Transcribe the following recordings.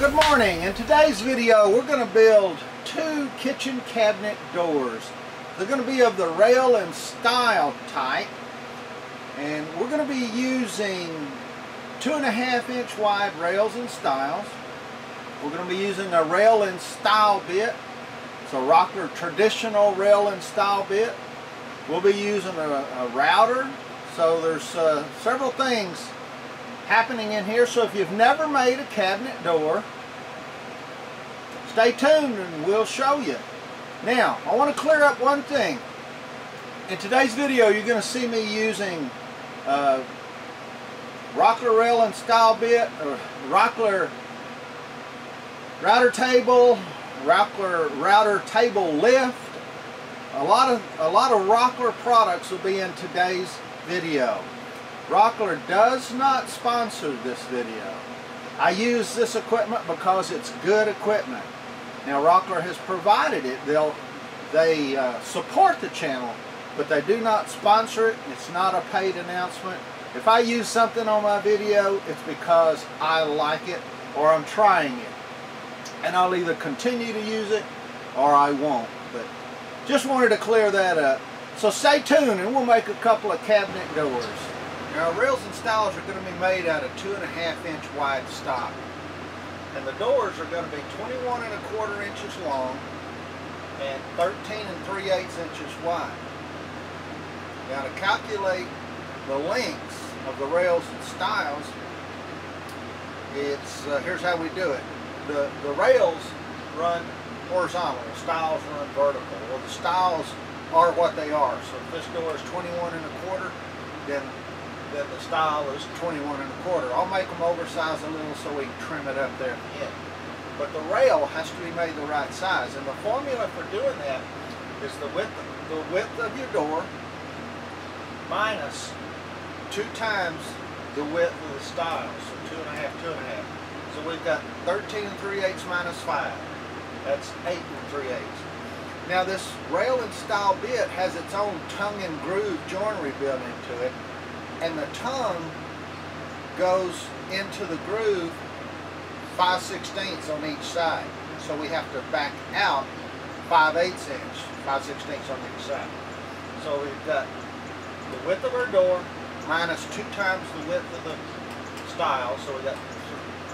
good morning. In today's video we're going to build two kitchen cabinet doors. They're going to be of the rail and stile type and we're going to be using two and a half inch wide rails and stiles. We're going to be using a rail and stile bit. It's a Rockler traditional rail and stile bit. We'll be using a, a router. So there's uh, several things happening in here. So if you've never made a cabinet door, stay tuned and we'll show you. Now, I want to clear up one thing. In today's video, you're going to see me using uh, Rockler rail and stile bit, or Rockler router table, Rockler router table lift. A lot of a lot of Rockler products will be in today's video. Rockler does not sponsor this video. I use this equipment because it's good equipment. Now Rockler has provided it. They'll they uh, support the channel, but they do not sponsor it. It's not a paid announcement. If I use something on my video, it's because I like it or I'm trying it. And I'll either continue to use it or I won't. But just wanted to clear that up. So stay tuned and we'll make a couple of cabinet doors. Now rails and stiles are going to be made out of two and a half inch wide stock. And the doors are going to be 21 and a quarter inches long and 13 and 3 eighths inches wide. Now to calculate the lengths of the rails and stiles, it's uh, here's how we do it. The, the rails run horizontal, the stiles run vertical. Well the styles are what they are. So if this door is 21 and a quarter, then then the stile is 21 and a quarter. I'll make them oversized a little so we can trim it up there end. But the rail has to be made the right size. And the formula for doing that is the width, of, the width of your door minus two times the width of the stile. So two and a half, two and a half. So we've got 13 and 3 eighths minus 5. That's 8 and 3 eighths. Now this rail and stile bit has its own tongue and groove joinery built into it and the tongue goes into the groove 5 sixteenths on each side. So we have to back out 5 eighths inch, 5 sixteenths on each side. So we've got the width of our door minus two times the width of the stile. So we got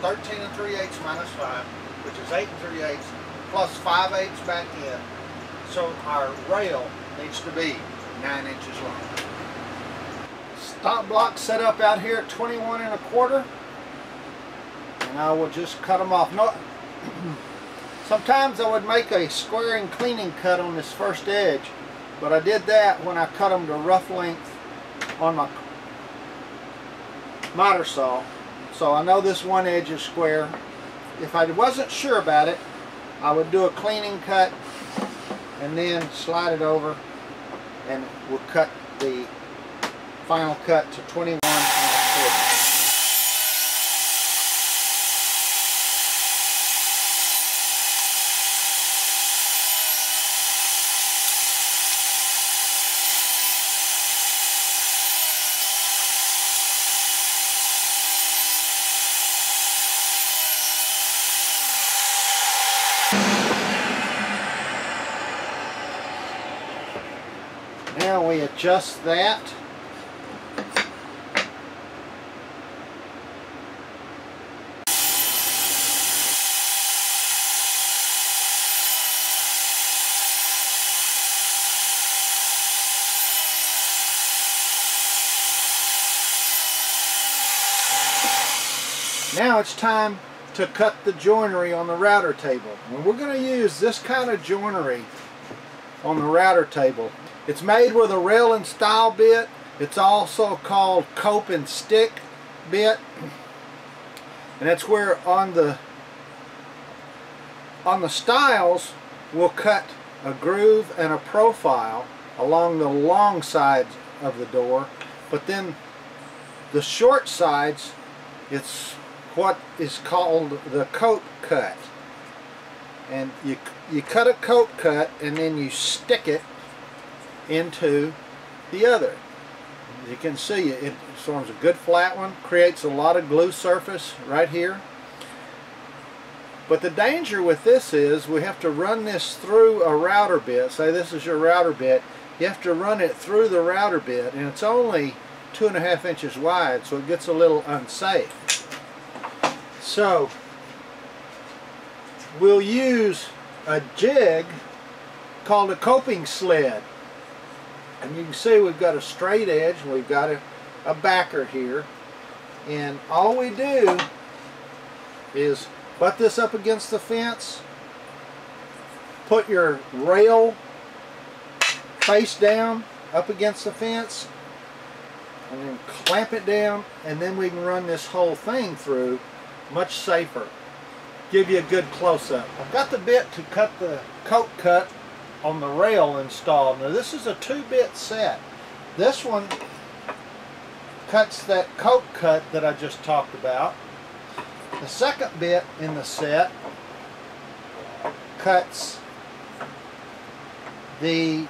13 and 3 eighths minus 5, which is 8 and 3 eighths, plus 5 eighths back in. So our rail needs to be 9 inches long stop block set up out here at 21 and a quarter and I will just cut them off. No, sometimes I would make a squaring cleaning cut on this first edge but I did that when I cut them to rough length on my miter saw so I know this one edge is square. If I wasn't sure about it I would do a cleaning cut and then slide it over and we'll cut the final cut to 21 Now we adjust that Now it's time to cut the joinery on the router table. And we're going to use this kind of joinery on the router table. It's made with a rail and stile bit. It's also called cope and stick bit. And that's where on the on the stiles we'll cut a groove and a profile along the long sides of the door. But then the short sides it's what is called the cope cut. And you, you cut a cope cut and then you stick it into the other. You can see, it forms a good flat one, creates a lot of glue surface right here. But the danger with this is we have to run this through a router bit. Say this is your router bit. You have to run it through the router bit and it's only two and a half inches wide so it gets a little unsafe. So we'll use a jig called a coping sled. And you can see we've got a straight edge and we've got a, a backer here. And all we do is butt this up against the fence, put your rail face down up against the fence, and then clamp it down, and then we can run this whole thing through much safer. Give you a good close-up. I've got the bit to cut the cope cut on the rail installed. Now this is a two-bit set. This one cuts that cope cut that I just talked about. The second bit in the set cuts the,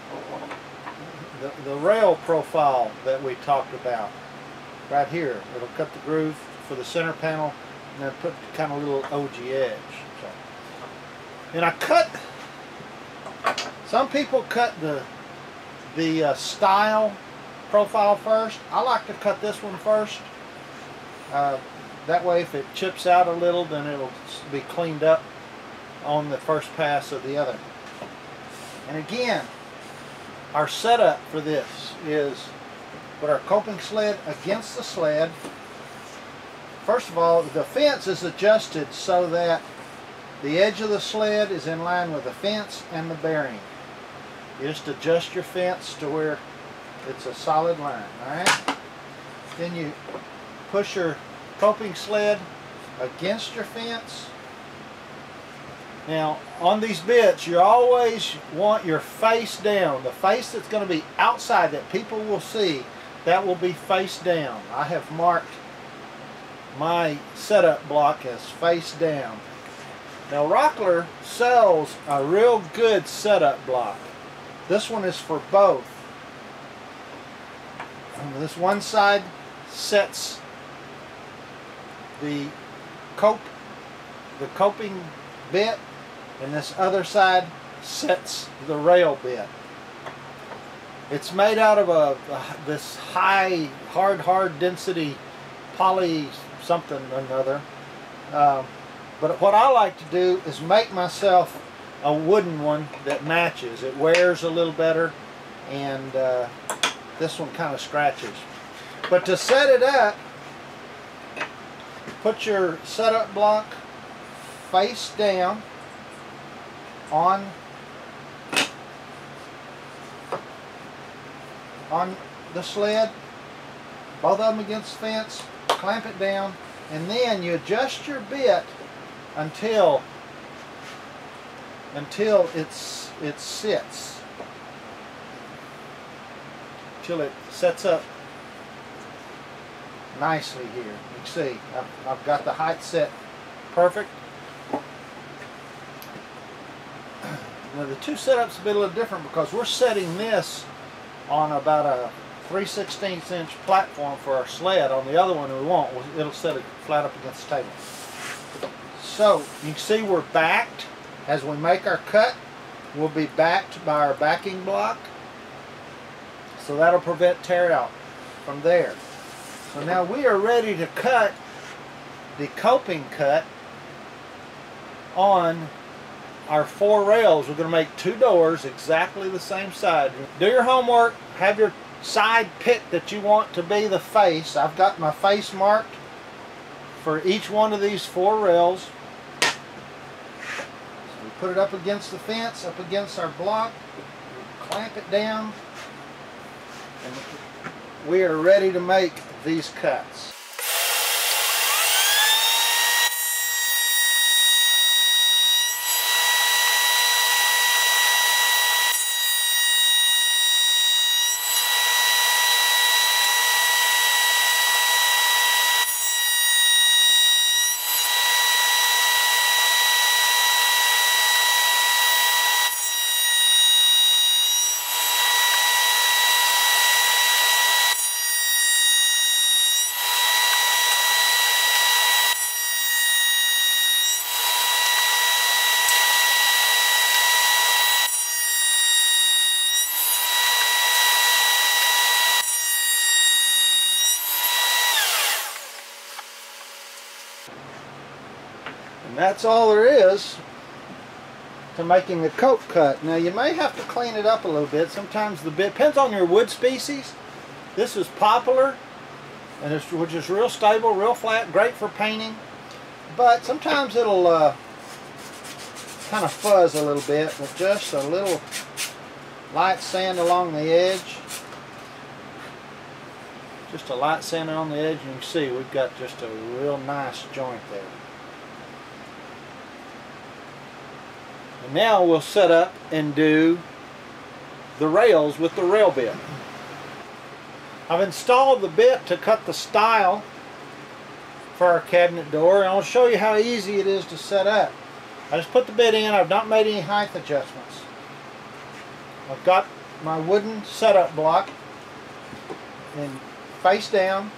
the, the rail profile that we talked about right here. It'll cut the groove for the center panel and then put kind of a little ogee edge. So, and I cut, some people cut the, the uh, stile profile first. I like to cut this one first. Uh, that way if it chips out a little then it'll be cleaned up on the first pass of the other. And again, our setup for this is put our coping sled against the sled. First of all, the fence is adjusted so that the edge of the sled is in line with the fence and the bearing. You just adjust your fence to where it's a solid line, alright? Then you push your coping sled against your fence. Now, on these bits, you always want your face down. The face that's going to be outside that people will see, that will be face down. I have marked my setup block is face down. Now, Rockler sells a real good setup block. This one is for both. Um, this one side sets the cope, the coping bit, and this other side sets the rail bit. It's made out of a, a this high, hard, hard density poly something or another. Um, but what I like to do is make myself a wooden one that matches. It wears a little better and uh, this one kind of scratches. But to set it up, put your setup block face down on on the sled both of them against the fence clamp it down and then you adjust your bit until until it's it sits until it sets up nicely here. You can see I've, I've got the height set perfect. Now the two setups will be a little different because we're setting this on about a 3 16 inch platform for our sled. On the other one we won't. It'll set it flat up against the table. So you can see we're backed. As we make our cut, we'll be backed by our backing block. So that'll prevent tear out from there. So now we are ready to cut the coping cut on our four rails. We're going to make two doors exactly the same side. Do your homework. Have your side pit that you want to be the face. I've got my face marked for each one of these four rails. So we put it up against the fence, up against our block, clamp it down, and we are ready to make these cuts. That's all there is to making the cope cut. Now you may have to clean it up a little bit. Sometimes the bit, depends on your wood species. This is poplar, and it's, which is real stable, real flat, great for painting. But sometimes it'll uh, kind of fuzz a little bit, but just a little light sand along the edge. Just a light sand on the edge, and you can see we've got just a real nice joint there. Now we'll set up and do the rails with the rail bit. I've installed the bit to cut the stile for our cabinet door and I'll show you how easy it is to set up. I just put the bit in, I've not made any height adjustments. I've got my wooden setup block and face down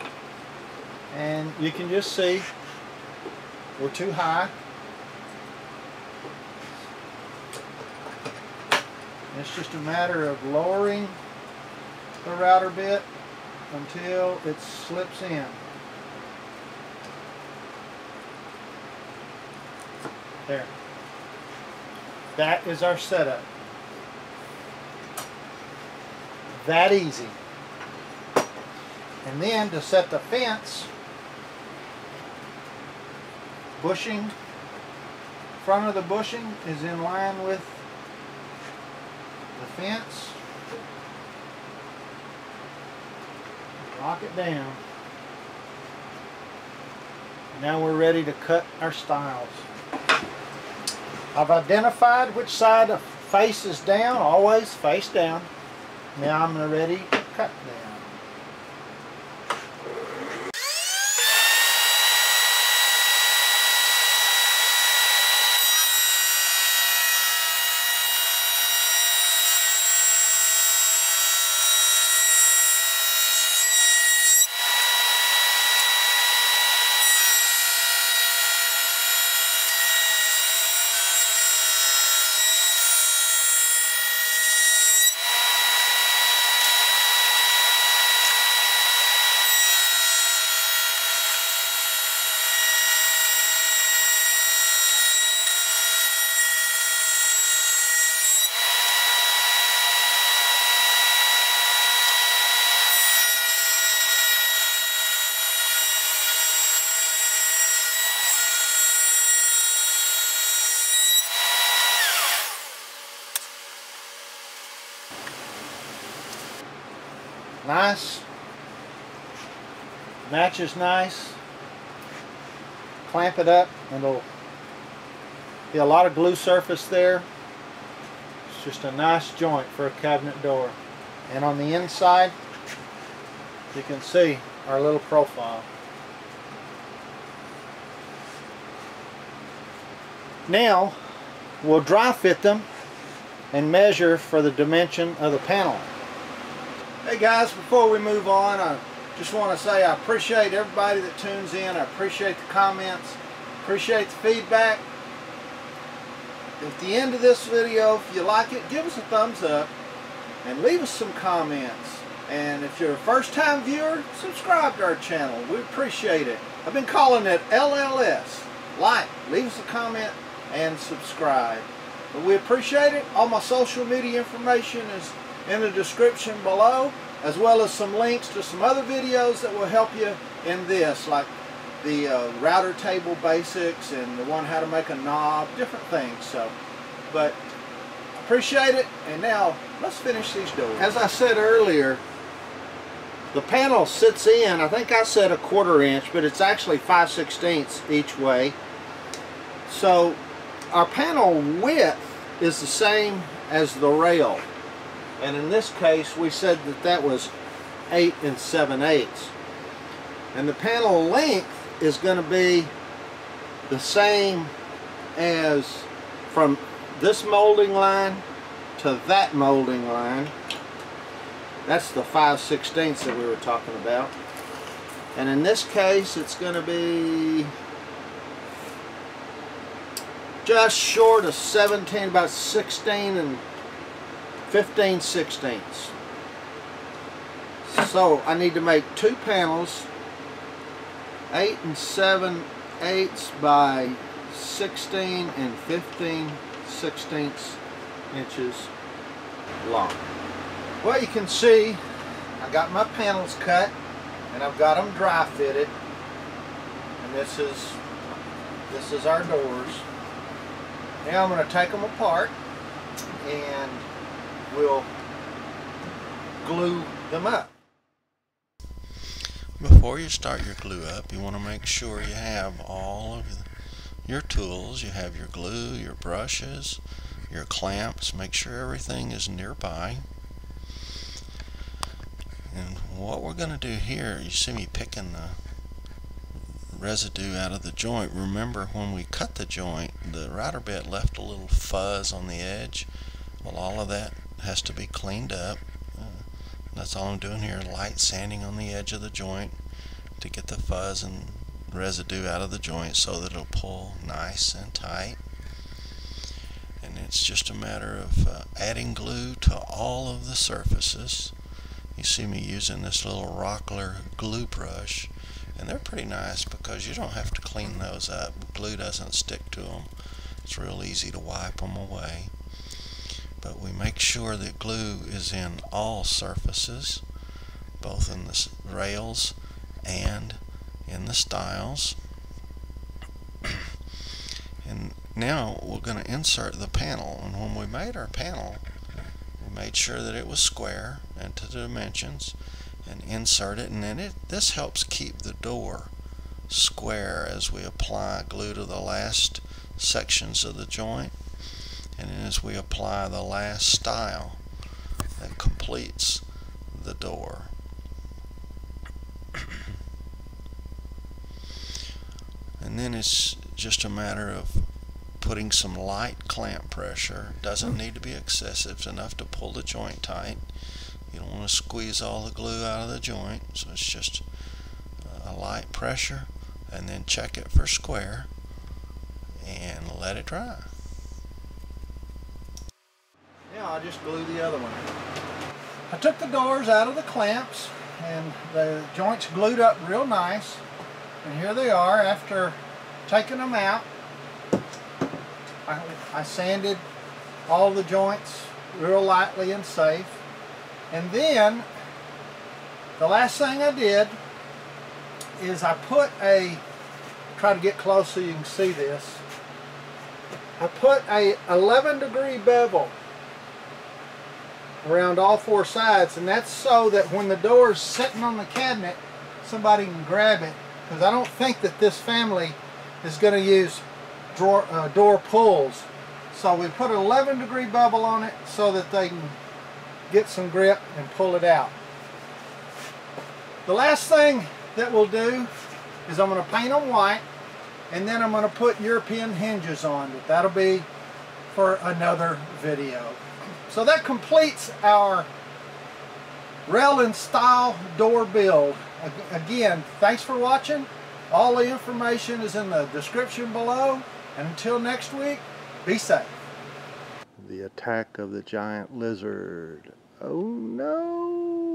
and you can just see we're too high It's just a matter of lowering the router bit until it slips in. There. That is our setup. That easy. And then to set the fence, bushing, front of the bushing is in line with the fence. Lock it down. Now we're ready to cut our stiles. I've identified which side the face is down, always face down. Now I'm ready to cut them. Nice. Matches nice. Clamp it up and it'll be a lot of glue surface there. It's just a nice joint for a cabinet door. And on the inside, you can see our little profile. Now, we'll dry fit them and measure for the dimension of the panel. Hey guys, before we move on, I just want to say I appreciate everybody that tunes in. I appreciate the comments, appreciate the feedback. At the end of this video, if you like it, give us a thumbs up and leave us some comments. And if you're a first time viewer, subscribe to our channel. We appreciate it. I've been calling it LLS. Like, leave us a comment, and subscribe. But we appreciate it. All my social media information is in the description below as well as some links to some other videos that will help you in this like the uh, router table basics and the one how to make a knob different things so. But appreciate it and now let's finish these doors. As I said earlier the panel sits in I think I said a quarter inch but it's actually 5 sixteenths each way. So our panel width is the same as the rail and in this case we said that that was 8 and 7 eighths. And the panel length is going to be the same as from this molding line to that molding line. That's the 5 16ths that we were talking about. And in this case it's going to be just short of 17 about 16 and 15 sixteenths. So I need to make two panels, 8 and 7 eighths by 16 and 15 sixteenths inches long. Well, you can see I got my panels cut and I've got them dry fitted. And this is this is our doors. Now I'm going to take them apart and we'll glue them up. Before you start your glue up, you want to make sure you have all of your tools. You have your glue, your brushes, your clamps. Make sure everything is nearby. And what we're going to do here, you see me picking the residue out of the joint. Remember when we cut the joint, the router bit left a little fuzz on the edge. Well, all of that has to be cleaned up. That's all I'm doing here, light sanding on the edge of the joint to get the fuzz and residue out of the joint so that it'll pull nice and tight. And it's just a matter of uh, adding glue to all of the surfaces. You see me using this little Rockler glue brush and they're pretty nice because you don't have to clean those up. Glue doesn't stick to them. It's real easy to wipe them away make sure that glue is in all surfaces both in the rails and in the stiles and now we're going to insert the panel and when we made our panel we made sure that it was square and to the dimensions and insert it and then it this helps keep the door square as we apply glue to the last sections of the joint as we apply the last stile that completes the door. and then it's just a matter of putting some light clamp pressure. Doesn't need to be excessive. It's enough to pull the joint tight. You don't want to squeeze all the glue out of the joint. So it's just a light pressure and then check it for square and let it dry. Now I just glue the other one. I took the doors out of the clamps and the joints glued up real nice. And here they are after taking them out. I, I sanded all the joints real lightly and safe. And then the last thing I did is I put a, try to get close so you can see this. I put a 11 degree bevel around all four sides and that's so that when the door is sitting on the cabinet somebody can grab it. Because I don't think that this family is going to use drawer, uh, door pulls. So we put an 11 degree bevel on it so that they can get some grip and pull it out. The last thing that we'll do is I'm going to paint them white and then I'm going to put European hinges on it. That'll be for another video so that completes our rail and stile door build. Again, thanks for watching. All the information is in the description below. And until next week, be safe. The attack of the giant lizard. Oh no!